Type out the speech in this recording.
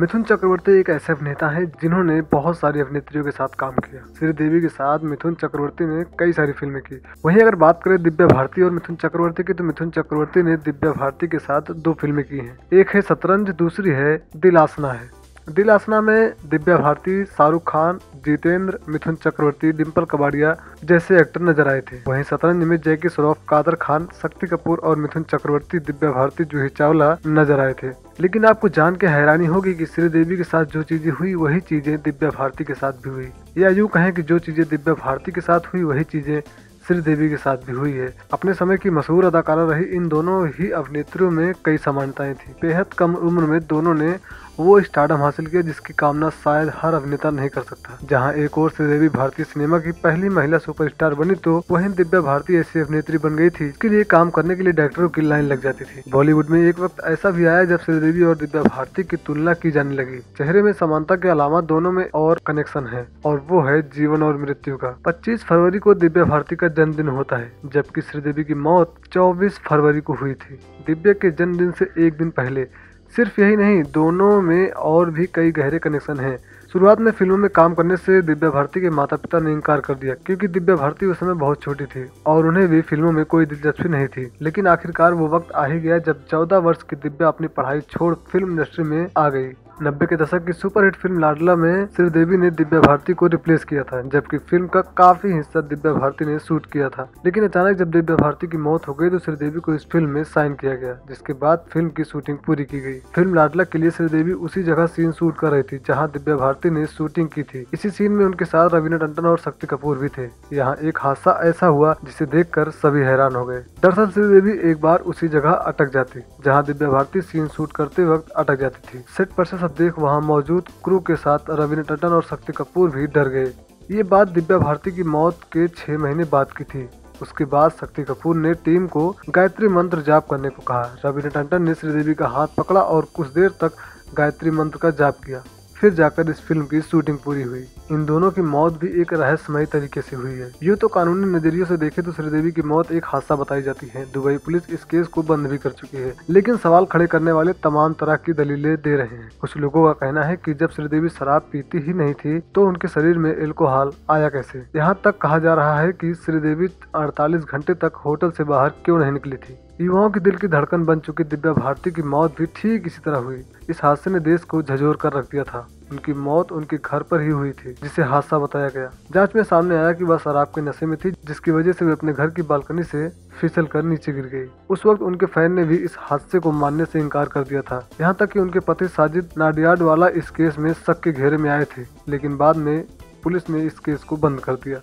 मिथुन चक्रवर्ती एक ऐसे अभिनेता हैं जिन्होंने बहुत सारी अभिनेत्रियों के साथ काम किया। श्रीदेवी के साथ मिथुन चक्रवर्ती ने कई सारी फ़िल्में की। वहीं अगर बात करें दिव्या भारती और मिथुन चक्रवर्ती की तो मिथुन चक्रवर्ती ने दिव्या भारती के साथ दो फ़िल्में की हैं। एक है शतरंज, दूसरी है दिलासना है। दिल आसना में दिव्या भारती, शाहरुख खान, जितेंद्र, मिथुन चक्रवर्ती डिम्पल कबाड़िया जैसे एक्टर नज़र आए थे। वहीं शतरंज में जैकी श्रॉफ कादर खान, शक्ति कपूर और मिथुन चक्रवर्ती, दिव्या भारती, जूही चावला नज़र आए थे। लेकिन आपको जान के हैरानी होगी कि श्रीदेवी के साथ जो चीज़ें हुई, वही चीज़ें दिव्या भारती के साथ भी हुई। या यूँ कहें कि जो चीज़ें दिव्या भारती के साथ हुई, वही चीज़ें श्रीदेवी के साथ भी हुई है। अपने समय की मशहूर अदाकारा रही इन दोनों ही अभिनेत्रियों में कई समानताएँ थी। बेहद कम उम्र में दोनों ने वो स्टार्डम हासिल किया जिसकी कामना शायद हर अभिनेता नहीं कर सकता। जहाँ एक और श्रीदेवी भारतीय सिनेमा की पहली महिला सुपरस्टार बनी तो वहीं दिव्या भारती ऐसी अभिनेत्री बन गई थी इसके लिए काम करने के लिए डायरेक्टरों की लाइन लग जाती थी। बॉलीवुड में एक वक्त ऐसा भी आया जब श्रीदेवी और दिव्या भारती की तुलना की जाने लगी। चेहरे में समानता के अलावा दोनों में और कनेक्शन है और वो है जीवन और मृत्यु का। पच्चीस फरवरी को दिव्या भारती का जन्मदिन होता है, जबकि श्रीदेवी की मौत चौबीस फरवरी को हुई थी। दिव्या के जन्मदिन से एक दिन पहले सिर्फ़ यही नहीं, दोनों में और भी कई गहरे कनेक्शन हैं। शुरुआत में फ़िल्मों में काम करने से दिव्या भारती के माता पिता ने इनकार कर दिया, क्योंकि दिव्या भारती उस समय बहुत छोटी थी और उन्हें भी फ़िल्मों में कोई दिलचस्पी नहीं थी। लेकिन आखिरकार वो वक्त आ ही गया जब चौदह वर्ष की दिव्या अपनी पढ़ाई छोड़ फ़िल्म इंडस्ट्री में आ गई। नब्बे के दशक की सुपरहिट फ़िल्म लाडला में श्रीदेवी ने दिव्या भारती को रिप्लेस किया था, जबकि फ़िल्म का काफ़ी हिस्सा दिव्या भारती ने शूट किया था। लेकिन अचानक जब दिव्या भारती की मौत हो गई तो श्रीदेवी को इस फ़िल्म में साइन किया गया, जिसके बाद फ़िल्म की शूटिंग पूरी की गई। फ़िल्म लाडला के लिए श्रीदेवी उसी जगह सीन शूट कर रही थी, जहाँ दिव्या भारती ने शूटिंग की थी। इसी सीन में उनके साथ रवीना टंडन और शक्ति कपूर भी थे। यहाँ एक हादसा ऐसा हुआ, जिसे देख सभी हैरान हो गए। दरअसल श्रीदेवी एक बार उसी जगह अटक जाती, जहाँ दिव्या भारती सीन शूट करते वक्त अटक जाती थी। सेट पर से देख वहाँ मौजूद क्रू के साथ रवीना टंडन और शक्ति कपूर भी डर गए। ये बात दिव्या भारती की मौत के छह महीने बाद की थी। उसके बाद शक्ति कपूर ने टीम को गायत्री मंत्र जाप करने को कहा। रवीना टंडन ने श्रीदेवी का हाथ पकड़ा और कुछ देर तक गायत्री मंत्र का जाप किया। फिर जाकर इस फ़िल्म की शूटिंग पूरी हुई। इन दोनों की मौत भी एक रहस्यमय तरीके से हुई है। यूँ तो कानूनी नजरियों से देखे तो श्रीदेवी की मौत एक हादसा बताई जाती है। दुबई पुलिस इस केस को बंद भी कर चुकी है। लेकिन सवाल खड़े करने वाले तमाम तरह की दलीलें दे रहे हैं। कुछ लोगों का कहना है कि जब श्रीदेवी शराब पीती ही नहीं थी तो उनके शरीर में एल्कोहल आया कैसे? यहाँ तक कहा जा रहा है की श्रीदेवी अड़तालीस घंटे तक होटल से बाहर क्यों नहीं निकली थी? युवाओं के दिल की धड़कन बन चुकी दिव्या भारती की मौत भी ठीक इसी तरह हुई। इस हादसे ने देश को झजोर कर रख दिया था। उनकी मौत उनके घर पर ही हुई थी, जिसे हादसा बताया गया। जाँच में सामने आया कि वह शराब के नशे में थी, जिसकी वजह से वे अपने घर की बालकनी से फिसल कर नीचे गिर गई। उस वक्त उनके फ़ैन ने भी इस हादसे को मानने से इनकार कर दिया था। यहाँ तक कि उनके पति साजिद नाडियाड वाला इस केस में शक के घेरे में आए थे, लेकिन बाद में पुलिस ने इस केस को बंद कर दिया।